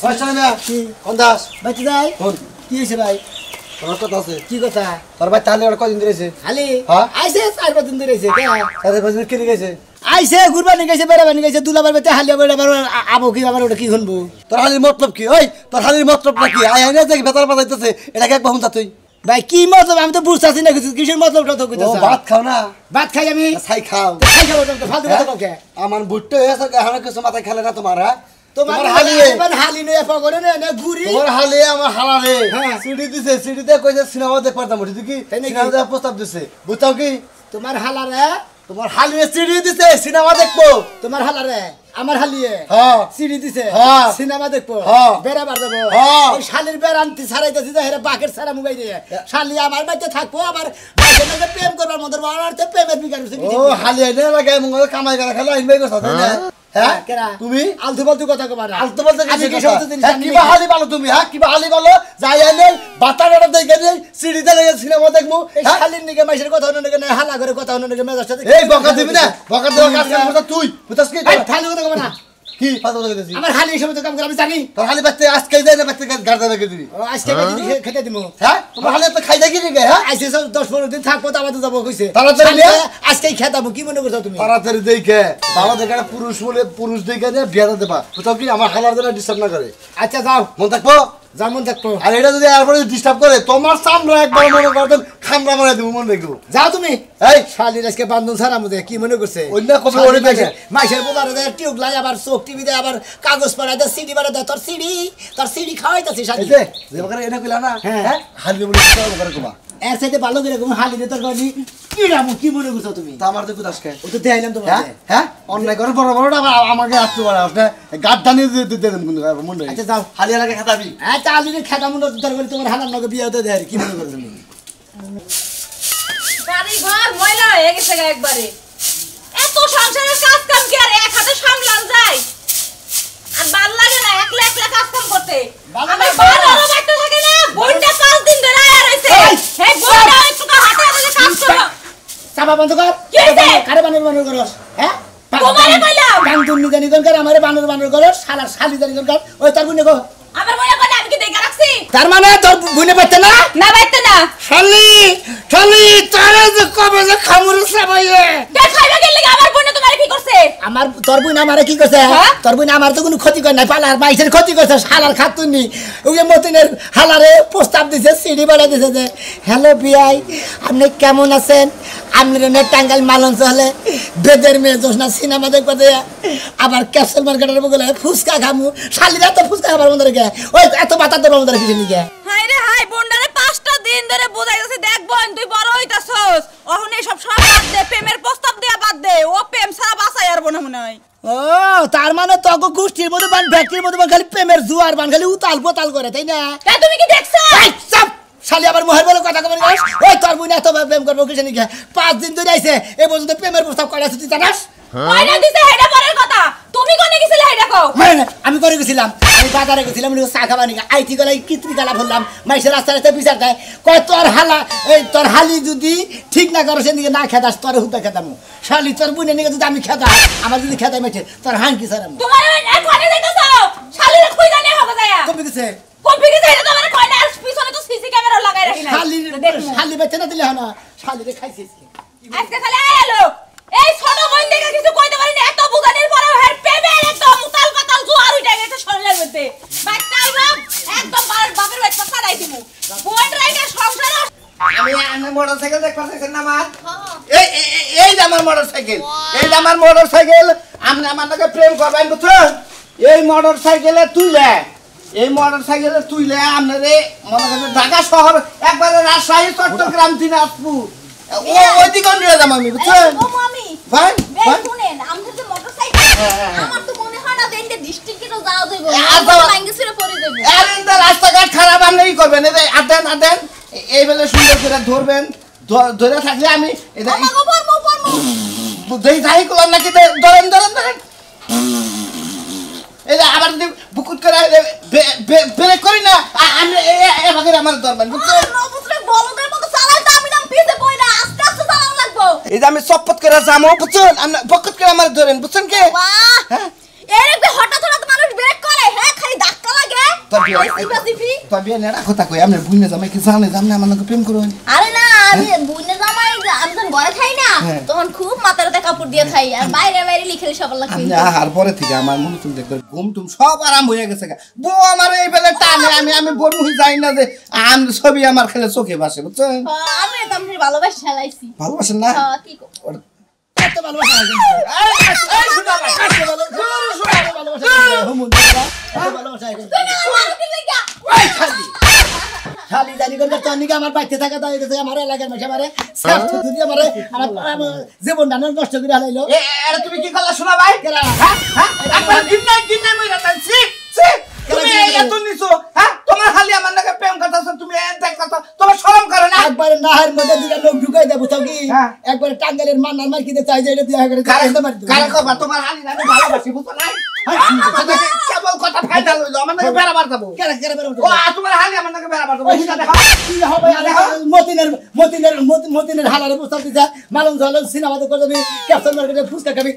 পয়সা নেবে কোন দাস বাচ্চা যাই কোন কি হয়েছে ভাই তোমার কথা আছে। কি কথা তোর ভাই তাহলে ওরা কদিন দিয়েছে খালি? আইসে চার পাঁচ দিন ধরে আইছে কে? তাদের পয়সা কিনে গেছে আইসে ঘুরবানি গেছে বেড়াবানি গেছে দুলাবার বেতে হালিয়া বেড়া আবার আবো কি আবার ওটা কি শুনব তোর হালির মতলব কি ওই তোর হালির মতলবটা কি আই আইনা দেখি বেতার বাজাইতেছে এটাকে এক বহুন তুই ভাই কি মতলব আমি তো বুঝতেছি না কিছু। কিসের মতলবটা তো কইতাছ ভাত খাও না। ভাত খাই আমি? ছাই খাও। খাই খাব তো ফালতু কথা কাউকে আমার বুট্টো হয়েছে এখন কিছু মাথায় খেলে না তোমার হ্যাঁ? তোমার হালি এবার হালি নয় পকড়ে না না ঘুরি? তোমার হালে আমার হালারে হ্যাঁ। সিডি দিছে সিডিতে কইছে সিনেমা দেখ পারতাম ওটি কি? সিনেমা দেখার প্রস্তাব দিছে। বুঝতাও কি? তোমার হালারে? তোমার হালিয়ে সিডি দিছে সিনেমা দেখব। তোমার হালারে? আমার হালিয়ে। হ্যাঁ। সিঁড়ি দিছে। হ্যাঁ। সিনেমা দেখব। হ্যাঁ। বেড়া বার দেবো হ্যাঁ। ওই শালির বেড়ান্তি ছাড়াইতেছি যে হেরে বাকের ছাড়া মুগাই দিয়ে। শালি আমার বাড়িতে থাকব আবার প্রেম করবার মতো প্রেমের বিকার ও হালিয়ে নে লাগে মঙ্গল কামাই করে খেলা আইনবাই কথা তাই না? হ্যাঁ? তুমি? আলতু ফালতু কথা কবার আলতো বলতে আমি গেছি কি কথা। জিনিস কিবা হালি বলো তুমি? হ্যাঁ কিবা হালি বলো? যাই আইলে বাতাটা দেখে নেই সিডিতে লেগে সিনেমা দেখব হ্যাঁ? নিকে কথা হলো নাকি না হালা করে কথা নাকি। এই বকা দিবি না বকা দেওয়া কাজ কাম তুই। বুঝছিস কি? এই, কথা কবার না। কি ফালতু কথা দিছি আমার হালি সময় কাম করে আমি জানি। তোর হালি বাচ্চা আজকে যাই না বাচ্চা গাড়তে রেখে দিবি। আজকে বেশি খেতে দিব হ্যাঁ? তোমার হালি তো খাই দেখি হ্যাঁ? সব দিন থাকব তো যাব যাব কইছে। তাড়াতাড়ি শালি, নিয়ে। আজকেই খেতাবো কি মনে করছ তুমি? তাড়াতাড়ি দেখে। ভালো দেখে একটা পুরুষ বলে পুরুষ দেখে দেবা তো কি আমার খালার জন্য ডিস্টার্ব না করে? আচ্ছা যাও। মন থাকব? যেমন দেখব আর এটা যদি এরপরে ডিস্টার্ব করে তোমার চামড়া একবার মনে করতেন খামড়া মারা দেবো মনে রেখো। যাও তুমি। এই। শালির আজকে বান্ধব স্যার আমাদের কি মনে করছে? অন্য কবে ওরে দেখে? মাইসের বোলারে দেয় টিউব লাই আবার চোখ টিভি দেয় আবার কাগজ পড়ায় দেয় সিডি বাড়ায় দেয় তোর সিডি তোর সিডি খাওয়াইতেছি শালি। বাকারে কইলা না হ্যাঁ। হ্যাঁ? হালি বলে কবা এর সাথে ভালো করে কোন হালি দিয়ে তোর গনি কি রামু কি মনে করছ তুমি? তা আমার তো কুদাস কে ও তো দেখাইলাম তোমার হ্যাঁ? হ্যাঁ? অন্যায় করে বড় বড়টা আবার আমাকে আসতে পারে আপনি গাড টানি দিয়ে দিতে দেন কিন্তু মনে আচ্ছা যাও। হালি আগে খাতাবি। আচ্ছা আলির খেতা মনে তোর গনি তোমার হালার নগে বিয়ে হতে দেয় কি মনে করছ তুমি? বাড়ি ঘর ময়লা হয়ে গেছে গা একবারে। এত সংসারের কাজ কাম কি আর এক হাতে সামলান যায়? আর ভালো লাগে না একলা একলা কাজ কাম করতে। ভালো আমার লাগে না। আরও থাকে না বোনটা পাঁচ দিন ধরে আয়া রইছে এই, এই বোনটা একটু হাতে হাতে কাজ করো চাপা বন্ধ কর? কারে বানর বানর করস? হ্যাঁ তোমারে কইলাম। গান তুমি জানি দরকার আমারে বানর বানর করস? শালা শালি জানি কর ওই তার বুনে কো। আমার মনে করে আমি কি দেখা রাখছি? তার মানে তোর বুনে পাইতে না? না পাইতে না। শালি শালি তারে যে কবে যে খামুর সাবাইয়ে কে খাইবা গেলে আমার বোনে তোমারে কি করছে? আমার তোর বুন আমারে কি করছে? হ্যাঁ? তোর বুন আমার তো কোনো ক্ষতি করে নাই। পালার ক্ষতি করছে শালার খাতুনি। ওই যে মতিনের হালারে প্রস্তাব দিছে সিঁড়ি বাড়া দিছে যে হ্যালো বিআই আপনি কেমন আছেন? আপনার এনে টাঙ্গাইল মালঞ্চ হলে বেদের মেয়ে জোসনা সিনেমা দেখব যে আবার ক্যাপসুল মার্কেটের বগলে ফুচকা খামু। শালিরা তো ফুচকা খাবার মধ্যে রেখে ওই এত বাতা তোর মধ্যে নিকে হাই রে হাই বোনটারে দিন ধরে বোঝাইতেছে দেখ বোন তুই বড় হইতাছস। অহন এই সব সব বাদ দে প্রেমের প্রস্তাব দেয়া বাদ দে। ও প্রেম ছাড়া বাঁচাই আর বোনা মনে হয়। ও তার মানে তক গোষ্ঠীর মধ্যে বান ব্যক্তির মধ্যে বান খালি প্রেমের জুয়ার বান খালি উতাল পোতাল করে তাই না? তা তুমি কি দেখছ? চাপ! শালি আবার মোহের বলে কথা কবেন গাছ ওই তোর বুঝে এত প্রেম করব কিছু নাকি পাঁচ দিন ধরে আইছে এ পর্যন্ত প্রেমের প্রস্তাব করে আছে তুই জানাস? কয়না দিছে হেডা পরের কথা? তুমি কোনে গেছিলে হেডা কও? মানে আমি করে গেছিলাম। আমি বাজারে গেছিলাম চা খাবা আইটি গেলে কিতরি গালা ভরলাম। মাইসের রাস্তা রাস্তায় বিচার দেয়। কয় তোর হালা এই তোর হালি যদি ঠিক না করো সেদিকে না খেদাস তোর হুদা খেতামু। শালি তোর বুনে নিয়ে যদি আমি খেতা আমার যদি খেতাই মেটে তোর তোমার খুই জানে হবে যায়া? গেছে। কপি কি যাইতা তোমার কয়না আর পিছনে তো সিসি ক্যামেরা লাগাই রাখি না শালি শালি বেচে না দিলে হয় না। শালিরে খাইছিস আজকে খালি আয়ালো এই ছোট বোন দেখে কিছু কইতে পারি না এত বুঝানির পরেও হের প্রেমের একদম উতাল পাতাল জোয়ার উঠে গেছে শরীরের মধ্যে। বাচ্চাই বাপ একদম বাবার বাপের বাচ্চা ছাড়াই দিমু বোন রাইকে সংসার আমি আমি মোটরসাইকেল দেখতে পাচ্ছেন না আমার এই এই- এই- এই আমার মোটরসাইকেল এই আমার মোটরসাইকেল আপনি আমার নাকি প্রেম করবেন বুঝছেন? এই মোটরসাইকেলে তুইলে এই মোটরসাইকেলে তুইলে আপনারে মনে করেন ঢাকা শহর একবারে রাজশাহী চট্টগ্রাম দিনাজপুর। ও ওইদিকে নিয়ে যাব আমি বুঝছেন? ও মামি ভাই ভাই। শুনেন আমাদের যে মোটরসাইকেল আমার তো মনে হয় না যে ডিস্ট্রিক্টে যাওয়া যাইব আর আমরা পড়ে আর রাস্তাঘাট খারাপ করবেন? এই যে আদেন আদেন এই বেলে সুন্দর করে ধরবেন। ধরে থাকলে আমি এটা যাই করলাম নাকি দে- ধরেন ধরেন ধরেন। এই আবার যদি বুকুট করে ব্রেক করি না আমি এভাবে আমার ধরবেন বুঝছেন? করে যাব বুঝছেন? আপনি বকত করে আমার ধরেন বুঝছেন কি? বাহ হ্যাঁ? এরকম হঠাৎ হঠাৎ মানুষ ব্রেক করে হ্যাঁ খালি ধাক্কা লাগে। তোর বিয়ে নেড়া কথা কই আমি বুঝনে জামাই কি জানে? জানে আমার লগে প্রেম করবেন। আরে না আমি বুনে জামাই আমি যখন ঘরে খাই না হ্যাঁ। তখন খুব মাথাটাতে কাপড় দিয়ে খাই আর বাইরে বাইরে লিখে সবার আপনি আহার পরে থেকে আমার মনে তুমি দেখবেন ঘুম টুম সব আরাম হয়ে গেছে গা। বউ আমার এই বেলে টানে আমি আমি বড় হয়ে যাই না যে আম ছবি আমার খেলে চোখে ভাসে বুঝছেন? আমি তো আমি ভালোবাসা চালাইছি ভালোবাসেন না? হ্যাঁ, কি খালি। জানি করে তোর নিকে আমার বাড়িতে থাকা তো এই যে আমার এলাকার মাসে আমারে সাফ সুতরি আমারে আমার আমার জীবনটা নষ্ট করে হারাইলো। তুমি কি করলা শোনা ভাই? হ্যাঁ হ্যাঁ একবার মইরা তাই তুমি এত নিছো? হ্যাঁ? তোমার খালি আমার নাকি প্রেম করতেছো তুমি এত দেখতেছো তোমার শরম করে না? একবারে নাহের মধ্যে দুটা লোক ঢুকাই দেবো তো কি? হ্যাঁ। একবারে টাঙ্গালের মান্নার মার কিনে চাই যে এটা দিয়ে করে তোমার হালি না আমি ভালোবাসি বুঝছ না কথা হইল আমার নাকি বেড়া মারতাবো কেরা কেরা বেরো ও আ, তোমার হালি আমার নাকি বেড়া মারতাবো বুঝা দেখো। কি হবে আর মতিনের মতিনের মতি- মতিনের হালারে প্রস্তাব দিছে। মালুম ঝালুম সিনেমাতে করে যাবি ক্যাপশন মার্কেটে ফুচকা খাবি।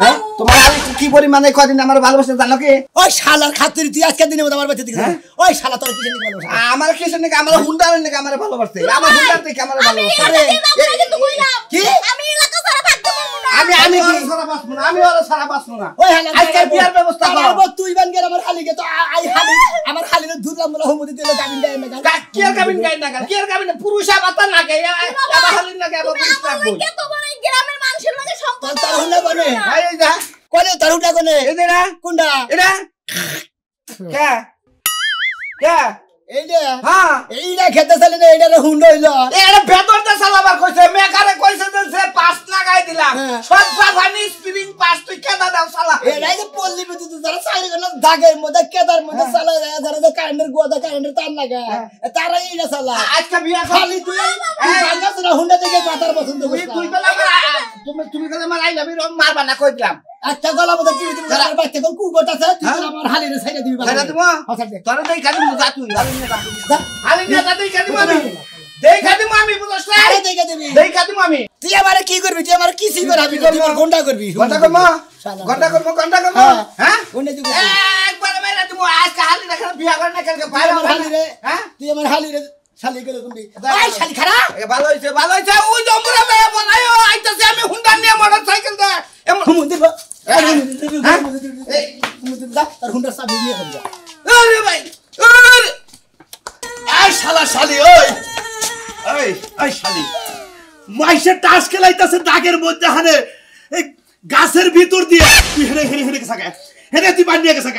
হ্যাঁ? তোমার হালি কি পরিমাণে কদিন আমার ভালোবাসে জানো কি? ওই শালার খাতির তুই আজকে দিনে আমার বাচ্চা দিকে ওই শালা তোর নিকে ভালোবাসা? আমার কিসের নাকি? আমার হুন্ডার নাকি আমার ভালোবাসতে আমার হুন্ডার থেকে আমার আমি ভালোবাসে। কি? আমি এলাকা ছাড়া থাকতে পারব না। আমি আমি ওর সারা বাঁচবো না আমি ওর সারা বাঁচবো না। ওই হালা আজকে বিয়ার ব্যবস্থা আমার করো। তুই বান গেল আমার হালিকে তো আই হালি আমার হালিরে ধুরলাম বলে হুমুদি দিলে গাবিন গায় না গান কা- কি আর কাবিন গাই না গান কি আর কাবিন পুরুষ আবার না গাই আবার হালিন না গাই আবার পুরুষ আমার রাখব তোমার এই গ্রামের মানুষের লগে সম্পর্ক তার হুন্ডা কোনে? এই এই যা কোনে তার হুন্ডা কোনে? এই যে না? কোনটা? কে? কে? এই হ্যাঁ। এইটা খেতে চালি না এইটা হুন্ডা হইল। এটা ভেতরটা চালাবার কইছে মেকারে কইছে যে সে পাঁচ লাগাই দিলাম। হ্যাঁ। সব স্প্রিং তুই দাও চালা। এরাই যে পল্লী বিদ্যুৎ যারা চাকরি করে দাগের মধ্যে কেদার মধ্যে চালায় যায়, যারা যে কারেন্টের গোদা কারেন্টের তার লাগা তারা এইটা চালা আজকে বিয়া খালি তুই তুই ভাঙাছ না হুন্ডা থেকে মাথার পছন্দ তুই আ- তুমি তুমি বলে আমার আই লাভ ইউ মারবা না দিলাম। গলা মধ্যে কি তুমি বাচ্চা কোন কুকুর আছে? তুই হ্যাঁ? আমার হালিরে ছাইড়া দিবি? হ্যাঁ, ছাড় দে। তোরে দেই খাদি যা তুই। হালি। হালি নিয়ে যা দেই খাদি আমি। দেই খাদি আমি বুঝছ? না আরে দেখে দিবি দেই খাদি আমি। তুই আমারে কি করবি? তুই আমার কি সিবার হাবি? তুই আমার ঘণ্টা করবি? ঘণ্টা করব। ঘণ্টা করব ঘণ্টা করব? হ্যাঁ। হ্যাঁ? ঘণ্টা দিবি একবার মেরা তুমি আজকে হালি কেন বিয়া করে না কেন বাইরে আমার হালিরে হ্যাঁ? তুই আমার হালিরে শালি করে কোনটি আই শালি খারা! এ ভালো হইছে ভালো হইছে। ওই জম্বুরা মেয়ে বলাইও আইতাছে আমি হুন্ডা নিয়ে মোটরসাইকেল দে এমন হুমুন দিব। হ্যাঁ? তার হুন্ডা চাবি দিয়ে খাবি আরে মাইসে টাস খেলাইতাছে দাগের মধ্যে হানে গাছের ভিতর দিয়ে। তুই হেনে হেনে হেনে গেছে হেনে তুই বানিয়ে গেছে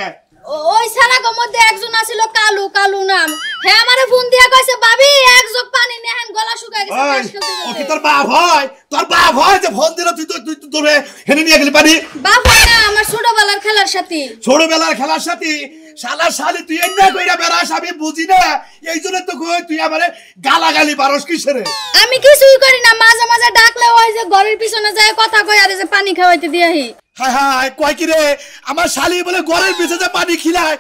ওই সারাগর মধ্যে একজন আছিল কালু কালু নাম। হ্যাঁ আমারে ফোন দিয়া কইছে ভাবি এক জগ পানি নিয়ে হেন গলা শুকায় গেছে ও কি তোর বাপ হয়? তোর বাপ হয় যে ফোন দিল তুই তুই তোরে হেনে নিয়ে গেলি পানি? বাপ না আমার ছোটবেলার খেলার সাথী। ছোটবেলার খেলার সাথে? শালা শালি তুই এন্না কইরা বেড়াস আমি বুঝি না। এই জন্য তো কই তুই আমারে গালাগালি পারস কিসের? আমি কিছুই করি না মাঝে মাঝে ডাকলে ওই যে ঘরের পিছনে যায় কথা কই আর যে পানি খাওয়াইতে দিয়ে আহি। হায় হায় কয় কি রে? আমার শালি বলে ঘরের পিছে পানি খিলায়।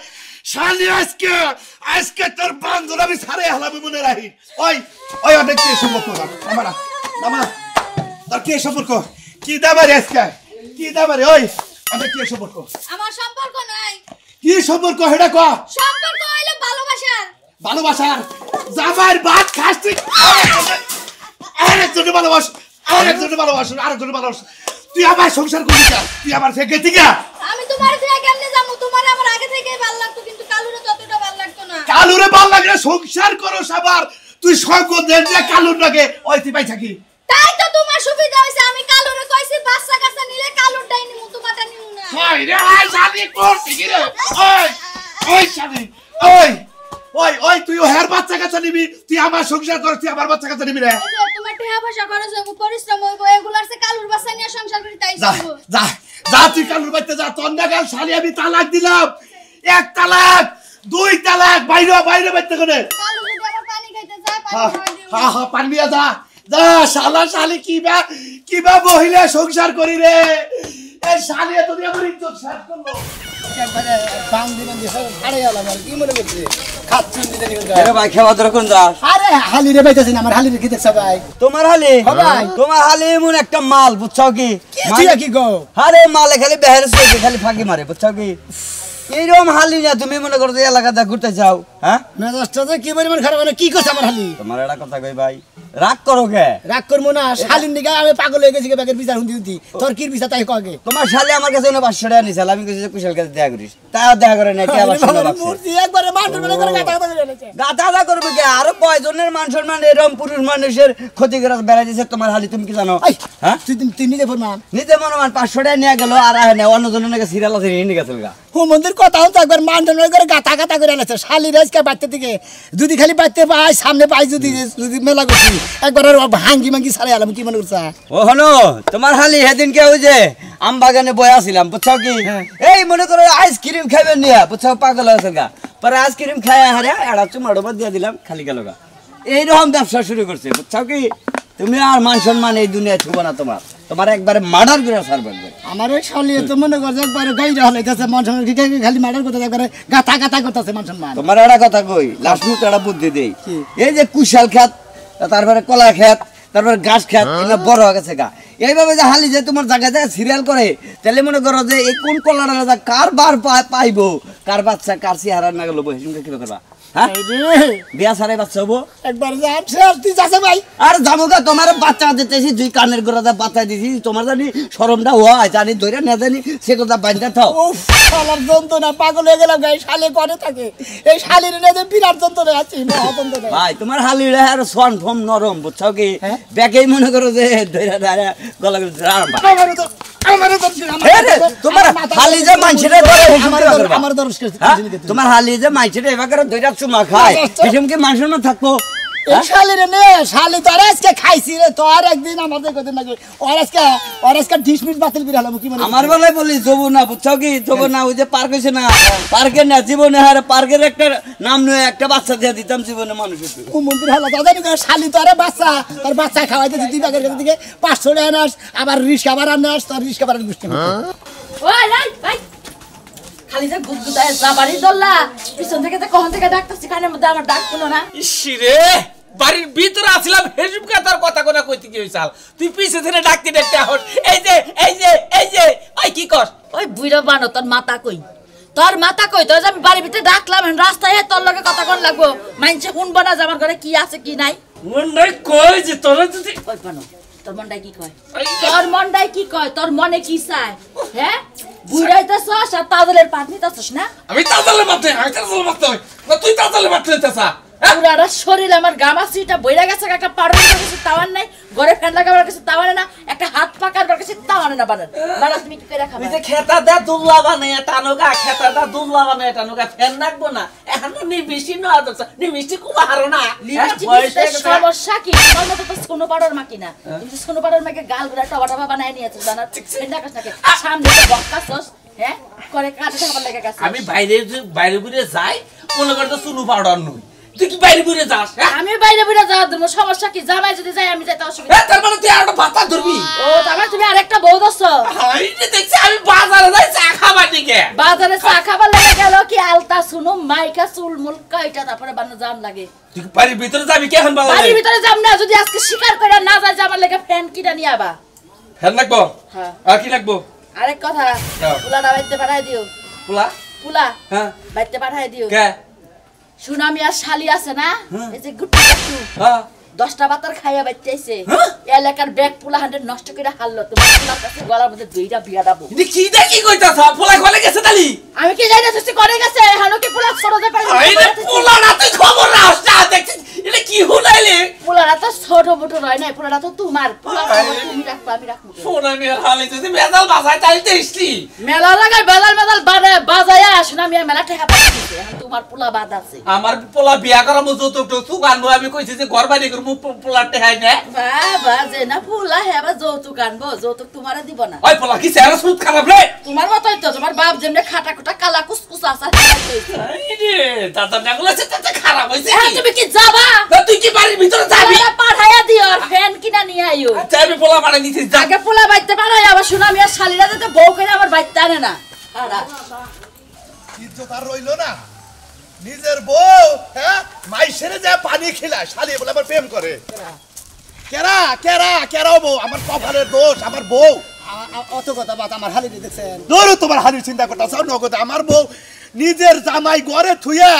শালি আজকে আজকে তোর বান্ধব আমি সারে হালাবি মনে রাখি। ওই ওই অনেক কি সম্পর্ক? আমার আমার তোর কি সম্পর্ক? কি দাবারে আজকে? কি দাবারে? ওই অনেক কি সম্পর্ক? আমার সম্পর্ক কি সম্পর্ক হেডা ক সম্পর্ক হইল ভালোবাসার। ভালোবাসার। জামার ভাত খাস তুই। আরেকজনে ভালোবাস আরেকজনে ভালোবাস আরেকজনে ভালোবাস। তুই আমার সংসার করবি না তুই আমার থেকে দিকা আমি তোমার থেকে কেমনে যাব তোমার আমার আগে থেকেই ভালো লাগতো কিন্তু কালুরে ততটা ভালো লাগতো না। কালুরে ভালো লাগে সংসার করো সবার। তুই সঙ্গ দেন যে কালুর লাগে ওই তুই পাই থাকি। তাই তো তোমার সুবিধা হইছে আমি কালুরে কইছি বাচ্চা কাচ্চা নিলে কালুরটাই নিমু তোমারটা নিমু না। ওই রে ওই শালি করছি কি রে? ওই ওই শালি ওই ওই ওই তুই হের বাচ্চা কাচ্চা নিবি তুই আমার সংসার কর তুই আমার বাচ্চা কাচ্চা নিবি রে। তোমার টাকা পয়সা খরচ হইব পরিশ্রম হইব এগুলার সে কালুর বাচ্চা নিয়ে সংসার করি তাই যা যা যা তুই কালুর বাড়িতে যা তোর নাগাল শালি আমি তালাক দিলাম। এক তালাক দুই তালাক বাইরে বাইরে করে। কালু যদি আবার পানি খাইতে যায় পানি হ্যাঁ হ্যাঁ হ্যাঁ যা। শালা শালি কিবা কিবা মহিলা সংসার করি রে? এই শালি এত দিয়ে আমার ইজ্জত শেষ করল। হালি হালি রে কি দেখছ ভাই। তোমার হালি? তোমার হালি এমন একটা মাল বুঝছ কি? আরে মালে খালি বেহের খালি ফাঁকি মারে বুঝছ কি? এইরকম হালি না তুমি মনে করো এলাকাতে ঘুরতে যাও হ্যাঁ? মেজাজটা কি পরিমাণ খারাপ মানে কি করছে আমার হালি? তোমার একটা কথা কই ভাই রাগ করো কে? রাগ করব না শালিন দিকে আমি পাগল হয়ে গেছি ব্যাগের বিচার হুন্দি হুন্দি। তোর কি বিচার তাই কগে তোমার শালি আমার কাছে উনি পাঁচশো টাকা আমি কিছু কুশাল কাছে দেখা করিস। তাও দেখা করে না কে আবার মূর্তি একবারে মারতে মনে করে গাতা করে করবে কে? আরও কয়জনের মান সম্মান? এরকম পুরুষ মানুষের ক্ষতি করে বেড়া দিয়েছে তোমার হালি তুমি কি জানো? হ্যাঁ? তুই তুই নিজে ফরমান। নিজে মনে মান পাঁচশো টাকা নিয়ে গেল আর আহে না অন্য জনের নাকি সিরিয়াল আছে নিয়ে গেছিল গা। হুমন্দির কথা হতো একবার মনে করে গাতা গাতা করে এনেছে। শালি রাজকে বাড়তে থেকে যদি খালি বাড়তে পাই সামনে পাই যদি যদি মেলা করছি। একবার আর ভাঙ্গি ভাঙ্গি সারে আলাম কি মনে করছা? ও হনো তোমার হালি সেদিন কে ওই যে আম বাগানে বয়ে আসিলাম বুঝছ কি? এই মনে করো আইসক্রিম খাইবেন নিয়ে বুঝছ পাগল হয়েছে গা। পরে আইসক্রিম খাই হারে এড়া চুমাড়ো দিয়ে দিলাম খালি গেল গা। এইরকম ব্যবসা শুরু করছে বুঝছ কি? তুমি আর মান সম্মান এই দুনিয়ায় ছুবো না তোমার। তোমার একবারে মার্ডার করে সারবে। আমার ওই শালি তো মনে করছে একবার গাই হলাইতেছে মান সম্মান খালি মার্ডার করতে একবারে গাতা গাতা করতেছে মান সম্মান। তোমার একটা কথা কই লাস্ট মুখ একটা বুদ্ধি দেই। এই যে কুশাল খেত তারপরে কলা খেত তারপরে গাছ খেত এগুলো বড় হয়ে গেছে গা। এইভাবে যে হালি যে তোমার জায়গায় জায়গায় সিরিয়াল করে তাহলে মনে করো যে এই কোন কলাটা রাজা কার বার পাইবো? কার বাচ্চা কার চেহারা না গেলো বহিষ্কার কি করবা? হ্যাঁ বিয়া সারে বাচ্চা হব? একবার যাচ্ছে আর তুই যাচ্ছে ভাই। আর জামুকা তোমার বাচ্চা দিতেছি দুই কানের বাচ্চা দিছি তোমার জানি হয় জানি ধরে না জানি সে কথা বান্ধা থাও। ও শালার যন্ত্রণা পাগল হয়ে গেলাম গাই শালে করে থাকে। এই শালির বিরাট যন্ত্রণা আছি মহাযন্ত্রণা ভাই তোমার আর ফম নরম বুঝছ কি? হ্যাঁ? ব্যাকেই মনে করো যে ধরে ধরে গলা আরাম তোমার হালি যে হ্যাঁ? তোমার হালি যে মানছিরে এবার দুইটা চুমা খায়। কিছু কি মানুষের না থাকব। এই নে শালি তো আজকে খাইছি রে তো আর একদিন আমাদের কথা নাকি ওর আজকে ওর আজকে ডিশ বাতিল করে কি মনে আমার বেলায় বলি যাব না বুঝছ কি? যাব না ওই যে পার্ক হয়েছে না পার্কে না জীবনে হারে পার্কের একটা নাম নিয়ে একটা বাচ্চা দিয়ে দিতাম জীবনে মানুষের ও মন্দির হলো দাদা নিকে শালি তো আরে বাচ্চা তোর বাচ্চা খাওয়াইতে দিদি বাগের কাছ টাকা আবার রিস্কা আবার আনাস তোর রিস্কা আবার গুষ্টি ওই লাই ভাই। খালি যে গুদগুদায় জাবারি দল্লা পিছন থেকে তো কখন থেকে ডাকতেছি কানের মধ্যে আমার ডাক শুনো না। ইসিরে বাড়ির ভিতরে আসলাম হেসুম তার কথা কোনা কইতে কি হইছাল তুই পিছে থেকে ডাকতে ডাকতে আহস। এই যে এই যে এই যে ওই কি কর ওই বুড়ো বানো তোর মাথা কই? তোর মাথা কই? তোর আমি বাড়ির ভিতরে ডাকলাম রাস্তায় তোর লগে কথা কোন লাগবো। মাইনছে শুনব না যে আমার ঘরে কি আছে কি নাই। মন্ডাই কই যে তোরা যদি ওই বানো তোর মনটাই কি কয়? তোর মনটাই কি কয়? তোর মনে কি চায়? হ্যাঁ? বুড়াইতেছস আর তাজলের পাত নিতেছস না? আমি তাজালে মারতে আমি তাজালে মারতে হয় না তুই তাজালে মারতে হইতেছা। হ্যাঁ পুরাটা শরীর আমার গামাসিটা বইরা গেছে একটা পাড়ের কিছু তাওয়ার নাই ঘরে ফ্যান লাগাবার কিছু তাওয়ার না একটা হাত পাকার কিছু তাওয়ার না বানান। বানা তুমি কি করে খাবে? যে খেতা দা দুল্লা বানায় খেতা দা দুল্লা বানায় ফ্যান রাখব না। এখন নি বেশি না নি। মিষ্টি খুব হারো না হয়ে। সমস্যা কি? আমার মতো তো কোনো? পাড়ার মাকি না কিন্তু কোনো পাড়ার মাকে গালগুলা টবা টবা বানায় নিয়েছে জানা? কাছ নাকি? সামনে তো বক্কাছস হ্যাঁ? করে কাটে খাবার লেগে গেছে। আমি বাইরে বাইরে ঘুরে যাই মনে করতে চুনু পাউডার নই। তুই কি বাইরে ঘুরে যাস হ্যাঁ? আমি বাইরে বাইরে যাওয়ার দেবো সমস্যা কি? জামাই যদি যাই আমি যাইতে অসুবিধা হ্যাঁ, তার মানে তুই আর ভাতা ধরবি? ও তারপরে তুমি আরেকটা বউ দছো এই দেখছি আমি বাজারে যাই চা খাবার দিকে। বাজারে চা খাবার লেগে গেল কি আলতা শুনো মাইকা চুল মুল কয়টা তারপরে বানো জাম লাগে। তুই কি বাড়ির ভিতরে যাবি কে এখন বাজারে? বাড়ির ভিতরে যাম না যদি আজকে শিকার করে না যায় যে আমার লেগে ফ্যান কিনা নিয়ে আবা। ফ্যান লাগবো হ্যাঁ। আর কি লাগবো আরেক কথা হ্যাঁ। পুলাটা বাইতে পাঠাই দিও। পোলা? পুলা হ্যাঁ। বাইতে পাঠাই দিও। কে? সুনামি আর শালি আছে না? এই যে গুট্টু গুট্টু। হ্যাঁ। দশটা বাতার খাইয়া বাইতেছে হ্যাঁ? এলাকার ব্যাগ পুলা হান্ড্রেড নষ্ট করে হারলো। তোমার পুলার কাছে গলার মধ্যে দুইটা বিয়া দাবো। কি দে কি কইতাছ? পোলা কলে গেছে তালি? আমি কি জানি না তুই করে গেছে। হানো কি পুলা যে পারে পোলা না। তুই খবর না দেখছিস এটা কি হুলাইলে পুলারা তো ছোট মোটো রয় নাই পুলারা তো তোমার। পুলা তুমি রাখব আমি রাখব। ফোন আমি আর হালে যদি মেজাল বাসায় তাই দেখছি মেলা লাগাই বাজার মেজাল বাজায় বাজায় আসুন মেলা পাচ্ছি এখন তোমার পোলা বাদ আছে। আমার পোলা বিয়া করা মতো তো তো আমি কইছি যে ঘর বাড়ি করব পো- পোলার টেহাই না। বাবা যে না পোলা হে আবার যৌতুক আনব যৌতুক তোমারে দিব না। ওই পোলা কি সুদ খারাপ রে? তোমার মতোই তো তোমার বাপ যেমনি খাটা খুটা কালা কুসকুস আছে এই রে, দাদা নাগুলা সে তাতে খারাপ হইছে হ্যাঁ? তুমি কি যাবা? না, তুই কি বাড়ির ভিতরে যাবি? পাঠাইয়া দিও আর ফ্যান কিনা নিয়ে আইও। আচ্ছা আমি পোলা নিতে যা। আগে পোলা বাইতে পাঠাই আবার শুনো আমি আর শালিরা যাতে বউ করে আমার বাইতে আনে না। আরা ইজ্জত আর রইল না। নিজের বউ হ্যাঁ? মাই সেরে যায় পানি খেলা শালি বলে আমার প্রেম করে। কেরা? কেরা কেরাও বউ আমার কপালের দোষ আমার বউ। অত কথা বাদ আমার হালি দেখছেন। ধরো তোমার হালির চিন্তা করতেছ নগদ আমার বউ নিজের জামাই গড়ে থুইয়া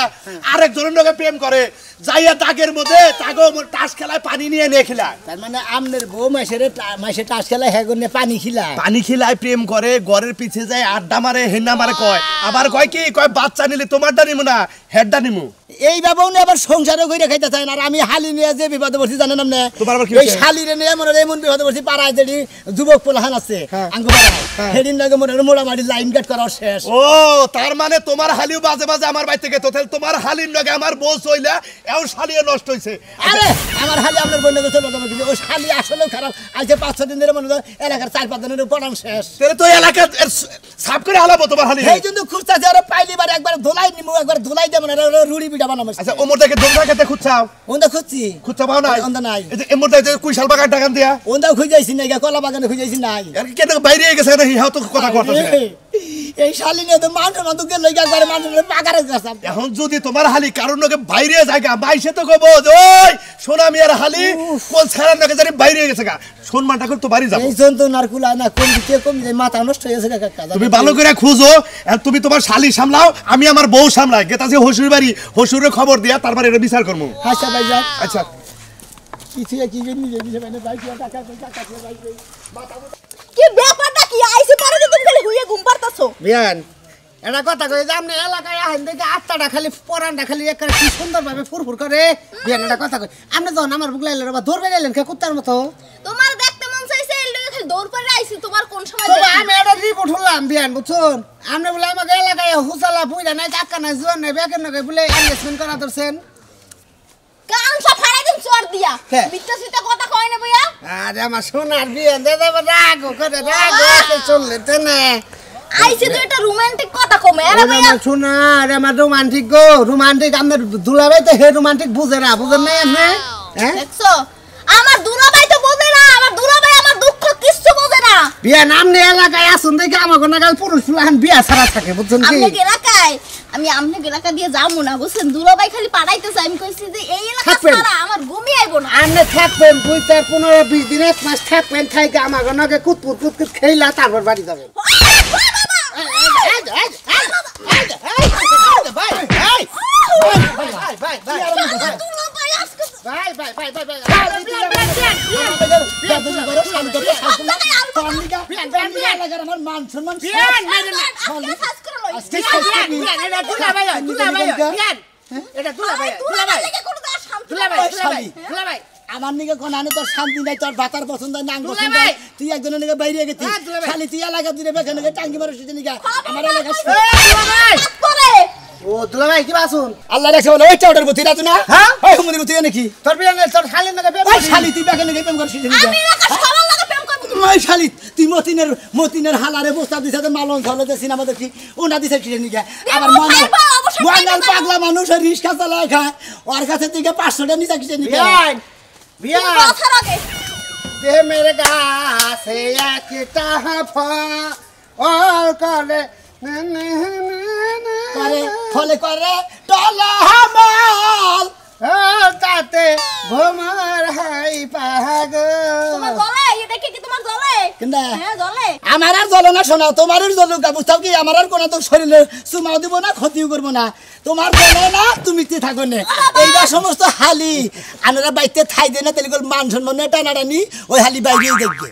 আরেকজনের লোকে প্রেম করে। যাইয়া দাগের মধ্যে তাগো টাস খেলায় পানি নিয়ে নিয়ে খিলায়। তার মানে আমনের বউ মাসের মাসে টাস খেলা হেগুন পানি খিলায়। পানি খিলায় প্রেম করে ঘরের পিছে যায় আড্ডা মারে হেন্না মারে কয়। আবার কয় কি? কয় বাচ্চা নিলে তোমারটা নিমু না হেডটা নিমু। এই বাবাও নিয়ে আবার সংসারও করে খাইতে চায় না আর আমি হালি নিয়ে যে বিপদে পড়ছি জানেন আপনি? তোমার আবার কি হয়েছে? শালিরে নিয়ে মনে হয় এমন বিপদে পড়ছি পাড়ায় যেটি যুবক পোলাহান আছে আঙ্গ পাড়ায় সেদিন লাগে মনে হয় মোড়ামাটি লাইন কাট করার শেষ। ও তার মানে তোমার হালিও বাজে বাজে আমার বাড়িতে গেতো তাহলে তোমার হালির লগে আমার বউ চইলা এও শালিয়ে নষ্ট হইছে। আরে আমার হালি আপনার বন্ধু চলে যাবে কিন্তু ওই শালি আসলেও খারাপ। আজকে পাঁচ ছ দিন ধরে মনে হয় এলাকার চার পাঁচ দিনের পড়ান শেষ। তাহলে তো এলাকা সাফ করে হালাবো তোমার হালি এই জন্য খুঁজতেছে ওরা পাইলি বার একবার ধোলাই নিমু একবার ধোলাই দেবো না রুড়ি পিঠা বানাবো। আচ্ছা ওমর থেকে দোলনা খেতে খুঁজছাও? ওন্দা খুঁজছি। খুঁজছা পাও নাই? ওন্দা নাই। এই যে এমর থেকে কুইশাল বাগান টাকান দিয়া? ওন্দাও খুঁজাইছি নাই কলা বাগানে খুঁজাইছি নাই। আর কেন বাইরে গেছে না হিহাও তো কথা করতেছে এই শালি নিয়ে তো মানুষ লই একবার মানুষের পাকারে গেছাম এখন যদি তোমার হালি কারোর নকে বাইরে জায়গা বাইসে তো কব যে, ওই সোনা মিয়ার হালি কোন ছাড়ার নকে জানি বাইরে গেছে গা সম্মানটা করে তো বাড়ি যাব এই যন্ত্রণার কুলা না কোন দিকে কম যায় মাথা নষ্ট হয়ে গেছে কাকা তুমি ভালো করে খুঁজো আর তুমি তোমার শালি সামলাও আমি আমার বউ সামলাই গেতাছি হসুর বাড়ি হসুরের খবর দিয়া তারপরে এটা বিচার করব হাসা ভাই আচ্ছা কিছু কি যে বিষয় মানে টাকা টাকা ভাই কি ব্যাপারটা কি? আইছে পরে যে তুমি খালি হুইয়ে ঘুম পারতাছো বিয়ান এটা কথা কই যে আপনি এলাকায় আহেন দেখে আত্মাটা খালি পরানটা খালি এক কি সুন্দর ভাবে ফুরফুর করে। বিয়ান এটা কথা কই আপনি যখন আমার বুক লাইলেন বা বেরাইলেন কে কুত্তার মতো? তোমার দেখতে মন চাইছে এর লগে খালি দৌড় করে আইছি তোমার কোন সময় তো আমি এটা রিপোর্ট হলাম বিয়ান বুঝছেন? আপনি বলে আমাকে এলাকায় হুসালা পুইরা নাই চাক্কা নাই জোয়ার নাই বেকের নাকি বলে এনগেজমেন্ট করা ধরছেন। চোর দিয়া। কে? মিথ্যা সিতা কথা কয় না বইয়া? আরে আমার সোনার বিয়ে দে দেবে রাগ করে রাগ চললে তেনে আইছে তো এটা রোমান্টিক কথা কমে। আরে আমার সোনা আরে আমার রোমান্টিক গো রোমান্টিক দুলাভাই তো হে রোমান্টিক বুঝে না বুঝেন না আপনি হ্যাঁ? দেখছ? আমার দুলাভাই তো বিয়া নাম নিয়ে এলাকায় আসুন দেখে আমাকে নাগাল পুরুষ ফুলাহান বিয়া ছাড়া থাকে বুঝছেন কি আপনি এলাকায় আমি আমনে এলাকা দিয়ে যাব না বুঝছেন দুলাভাই খালি পাড়াইতে চাই আমি কইছি যে এই এলাকা ছাড়া আমার ঘুমিয়ে আইবো না আপনি থাকবেন দুই চার পনেরো বিশ দিন এক মাস থাকবেন খাইকে আমাকে নাগে কুতকুত কুতকুত খেইলা তারপর বাড়ি যাবেন দুলাভাই আজকে আমার মান সম্মান আজকে কাজ করে লই দুলাভাই লেগে কোনো তার শান্তি আমার নিকে কোন আনে তোর শান্তি নাই তোর ভাতার পছন্দ নাং পছন্দ তুই একজনের নিকে বাইরে গেছিস খালি তুই এলাকা দিলে বেখানে টাঙ্গি মারো সেটা নিকা আমার এলাকা ও দুলাভাই কি বাসুন? আল্লাহ রাখছে বলে ওই চাউটার বুদ্ধি রাতু না? হ্যাঁ? ওই হুমুদি বুদ্ধি নাকি? তোর বিয়ে নেই তোর শালি নাকি ওই শালি তুই বেখানে গিয়ে প্রেম করছিস আমি এলাকা সবার লাগে প্রেম করব? ওই শালি তুই মতিনের মতিনের হালারে বস্তা দিছে তো মালন ঝলতে সিনেমা দেখি ওনা দিছে কি নিকা? আবার মনে খাইবো। পাগলা মানুষ রিস্কা চালায় খায়। ওর কাছে থেকে পাঁচশোটা নিচা কিসে নিকা? কথার আগে দে মেরে গাছে একটা ফল করে করে ফলে করে টলা হামাল। তাতে ভোমার হাই পাহাগ তোমার গলে এই দেখে কি তোমার গলে কেনটা? হ্যাঁ আমার আর জ্বলো না শোনা তোমার জ্বলো বুঝতাম কি? আমার আর কোনো তো শরীরে চুমাও দিব না ক্ষতিও করব না। তোমার জ্বলো না তুমি কি থাকো না। এইটা সমস্ত হালি আনারা বাইতে থাই দেয় না তাহলে মান সম্মান টানাটানি ওই হালি বাইরেই দেখবে।